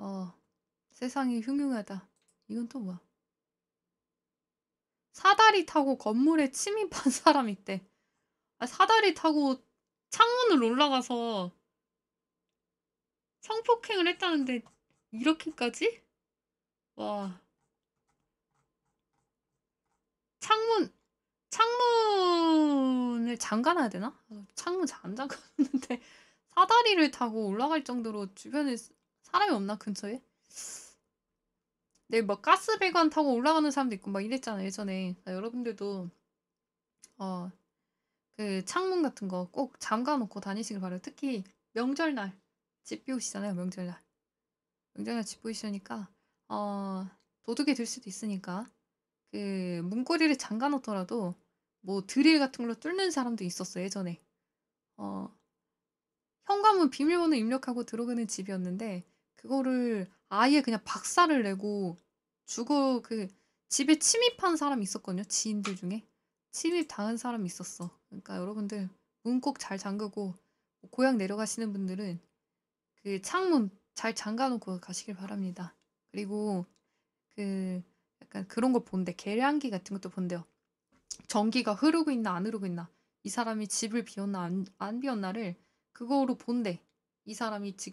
어, 세상이 흉흉하다. 이건 또 뭐야? 사다리 타고 건물에 침입한 사람 있대. 아, 사다리 타고 창문을 올라가서 성폭행을 했다는데 이렇게까지? 와. 창문 창문을 잠가놔야 되나? 아, 창문 잘안 잠갔는데 사다리를 타고 올라갈 정도로 주변에 사람이 없나 근처에? 네, 뭐 가스 배관 타고 올라가는 사람도 있고 막 이랬잖아요 예전에. 여러분들도 어, 그 창문 같은 거 꼭 잠가 놓고 다니시길 바라요. 특히 명절날 집 비우시잖아요 명절날. 명절날 집 비우시니까 어, 도둑이 될 수도 있으니까 그 문고리를 잠가 놓더라도 뭐 드릴 같은 걸로 뚫는 사람도 있었어 예전에. 어, 현관문 비밀번호 입력하고 들어가는 집이었는데 그거를 아예 그냥 박살을 내고 죽어 그 집에 침입한 사람이 있었거든요. 지인들 중에 침입 당한 사람이 있었어. 그러니까 여러분들 문 꼭 잘 잠그고 고향 내려가시는 분들은 그 창문 잘 잠가 놓고 가시길 바랍니다. 그리고 그 약간 그런 거 본대. 계량기 같은 것도 본대요. 전기가 흐르고 있나 안 흐르고 있나. 이 사람이 집을 비웠나 안, 안 비웠나를 그거로 본대. 이 사람이 지,